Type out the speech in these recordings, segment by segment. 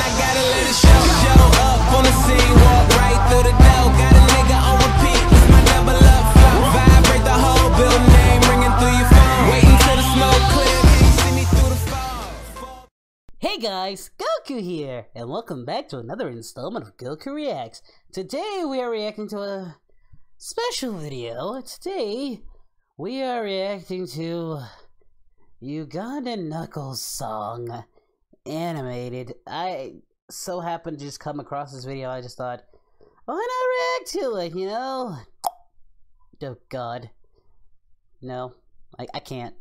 I gotta let it show. Show up on the scene, walk right through the door. Got a nigga on repeat, it's my double up flow. Vibrate the whole building, name ringing through your phone. Waiting till the smoke clear, see me through the. Hey guys, Goku here, and welcome back to another installment of Goku Reacts. Today we are reacting to a special video. Today we are reacting to Uganda Knuckles song animated. I so happened to just come across this video, I just thought, why not react to it, you know? Oh god. No, I, I can't.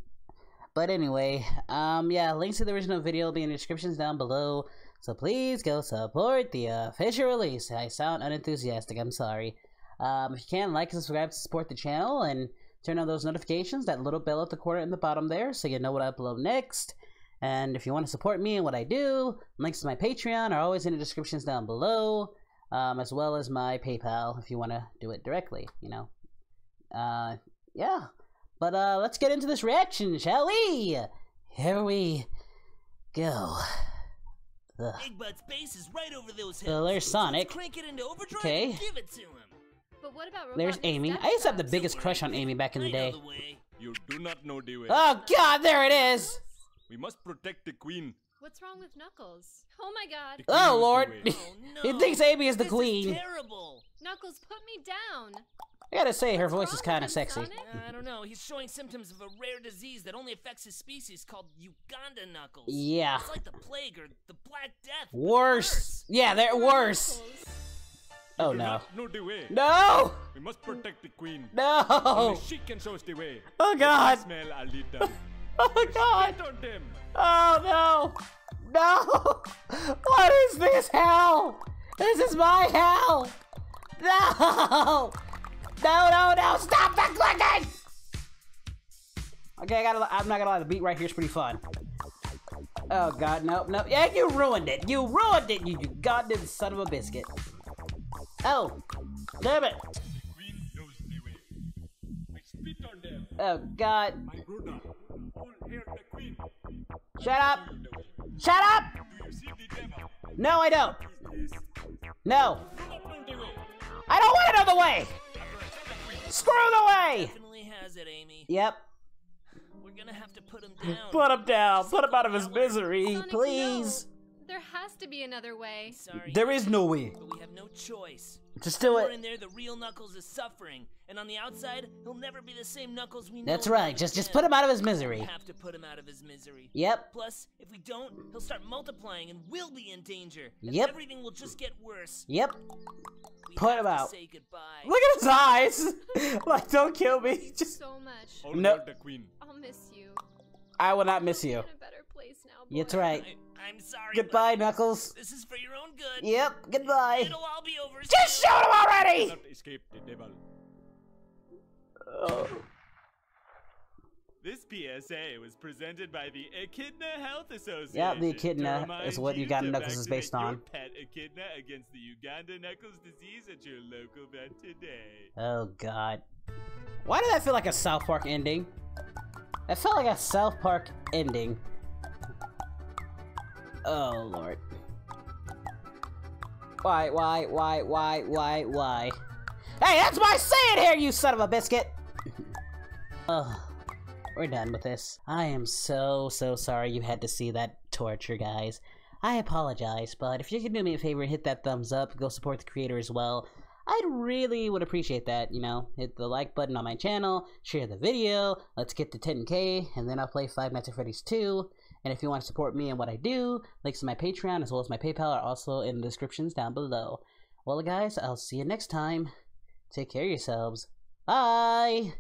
But anyway, um, yeah, links to the original video will be in the descriptions down below. So please go support the official release. I sound unenthusiastic, I'm sorry. Um, if you can, like and subscribe to support the channel and turn on those notifications, that little bell at the corner in the bottom there, so you know what I upload next. And if you want to support me and what I do, links to my Patreon are always in the descriptions down below, um, as well as my PayPal if you want to do it directly, you know. Uh, yeah. But uh, let's get into this reaction, shall we? Here we go. Ugh. Big Bud's base is right over those hills. So there's Sonic. Let's crank it into overdrive Okay. and give it to him. But what about There's Amy. I used to have the biggest crush on Amy back in the day. the. You do not know the way. Oh god, there it is! We must protect the queen. What's wrong with Knuckles? Oh my god. Oh lord! way. Oh no. he thinks Amy is the this queen. Is terrible. Knuckles, put me down. I gotta say, her What's voice is kind of sexy. Sonic? I don't know. He's showing symptoms of a rare disease that only affects his species called Uganda knuckles. Yeah. It's like the plague or the Black Death. but Worse. Yeah, they're worse. Oh do no. the way. No! We must protect the queen. No! Only she can show us the way. Oh god! Smell a little. Oh god! Spit on them. Oh no! No! What is this hell? This is my hell! No! No, no, no! Stop the clicking! Okay, I gotta. I'm not gonna lie. The beat right here is pretty fun. Oh god, no, no. Yeah, you ruined it. You ruined it. You, you goddamn son of a biscuit. Oh, damn it. Queen knows the way. I spit on them. Oh god. Shut up. Shut up. Do you see the devil? No, I don't. No, do not know the way. I don't want another way. Screw the way. Definitely has it, Amy. Yep. We're gonna have to put him down. Put him down. Put him out of his misery, Sonic, please. no. There has to be another way. Sorry. There is no way. But we have no choice. Just do it. in there, the real Knuckles is suffering, and on the outside, he'll never be the same Knuckles we know. That's right. Just just put him out of his We misery. have to put him out of his misery. Yep. Plus, if we don't, he'll start multiplying and we'll be in danger. and Yep. Everything will just get worse. Yep. We Put have him to out. Say goodbye. Look at his eyes. like, don't kill me. Just So much. All No. hail the queen. I'll miss you. I will not miss I'll you. In place now. Boy. That's right. I, am sorry. Goodbye, Knuckles. This is for your own good. Yep. Goodbye. It'll all be over. Just soon. shoot him already. Not escape the devil. Oh. This PSA was presented by the Echidna Health Association. Yeah, the Echidna is what you Uganda Knuckles is based on. Your pet Echidna against the Uganda Knuckles disease at your local vet today. Oh God. Why did that feel like a South Park ending? That felt like a South Park ending. Oh Lord. Why, why, why, why, why, why? Hey, that's my saying here, you son of a biscuit! Ugh. We're done with this. I am so, so sorry you had to see that torture, guys. I apologize, but if you could do me a favor hit that thumbs up, go support the creator as well. I'd really would appreciate that, you know. Hit the like button on my channel, share the video, let's get to 10k, and then I'll play Five Nights at Freddy's 2. And if you want to support me and what I do, links to my Patreon as well as my PayPal are also in the descriptions down below. Well, guys, I'll see you next time. Take care of yourselves. Bye!